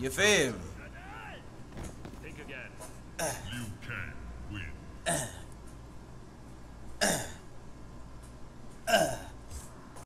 You feel me? Think again. Uh. you can win. Uh. Uh.